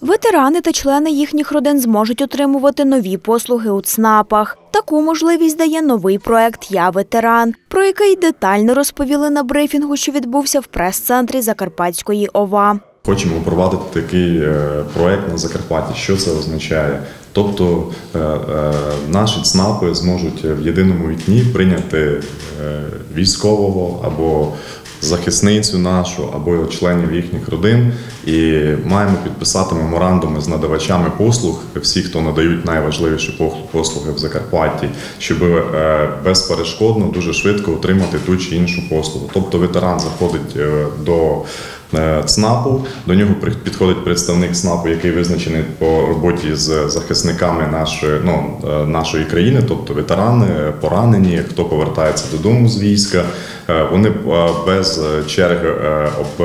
Ветерани та члени їхніх родин зможуть отримувати нові послуги у ЦНАПах. Таку можливість дає новий проект Я ветеран, про який детально розповіли на брифінгу, що відбувся в прес-центрі Закарпатської ОВА. Хочемо впровадити такий е, проект на Закарпатті. Що це означає? Тобто е, е, наші ЦНАПи зможуть в єдиному вікні прийняти військового або захисницю нашу, або членів їхніх родин, і маємо підписати меморандуми з надавачами послуг, всі, хто надають найважливіші послуги в Закарпатті, щоб е, безперешкодно дуже швидко отримати ту чи іншу послугу. Тобто ветеран заходить е, до е, ЦНАПу, до нього підходить представник ЦНАПу, який визначений по роботі з захисниками нашої, ну, нашої країни, тобто ветерани, поранені, хто повертається додому з війська. Е, Вони е, без е, черги е, е,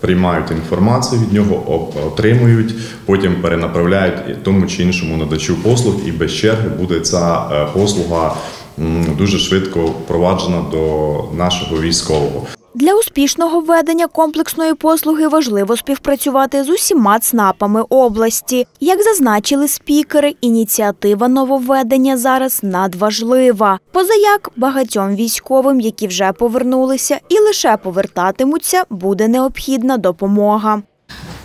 приймають інформацію від нього, отримують, потім перенаправляють тому чи іншому надачу послуг, і без черги буде ця послуга дуже швидко впроваджена до нашого військового. Для успішного введення комплексної послуги важливо співпрацювати з усіма ЦНАПами області. Як зазначили спікери, ініціатива нововведення зараз надважлива. Позаяк багатьом військовим, які вже повернулися і лише повертатимуться, буде необхідна допомога.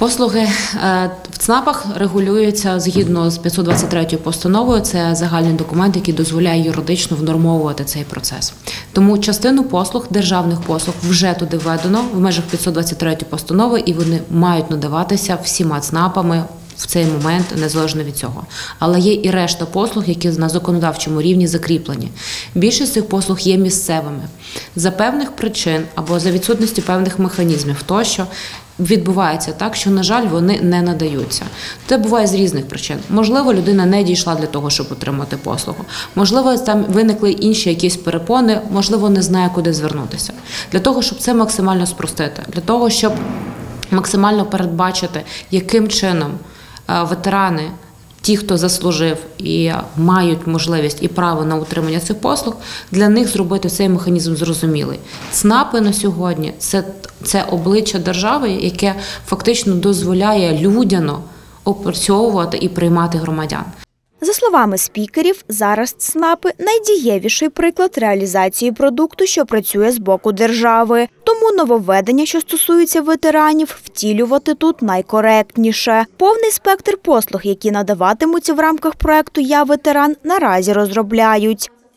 Послуги е, в ЦНАПах регулюються згідно з 523 постановою. Це загальний документ, який дозволяє юридично внормовувати цей процес. Тому частину послуг, державних послуг, вже туди введено в межах 523 постанови, і вони мають надаватися всіма ЦНАПами. В цей момент незалежно від цього, але є і решта послуг, які на законодавчому рівні закріплені. Більшість цих послуг є місцевими за певних причин або за відсутністю певних механізмів, тощо відбувається так, що на жаль вони не надаються. Це буває з різних причин. Можливо, людина не дійшла для того, щоб отримати послугу. Можливо, там виникли інші якісь перепони, можливо, не знає, куди звернутися. Для того, щоб це максимально спростити, для того, щоб максимально передбачити, яким чином е, ветерани. Ті, хто заслужив і мають можливість і право на утримання цих послуг, для них зробити цей механізм зрозумілий. ЦНАПи на сьогодні це, це обличчя держави, яке фактично дозволяє людяно опрацьовувати і приймати громадян. За словами спікерів, зараз ЦНАПи найдієвіший приклад реалізації продукту, що працює з боку держави. Тому нововведення, що стосуються ветеранів, втілювати тут найкоректніше. Повний спектр послуг, які надаватимуться в рамках проекту Я ветеран, наразі розробляють.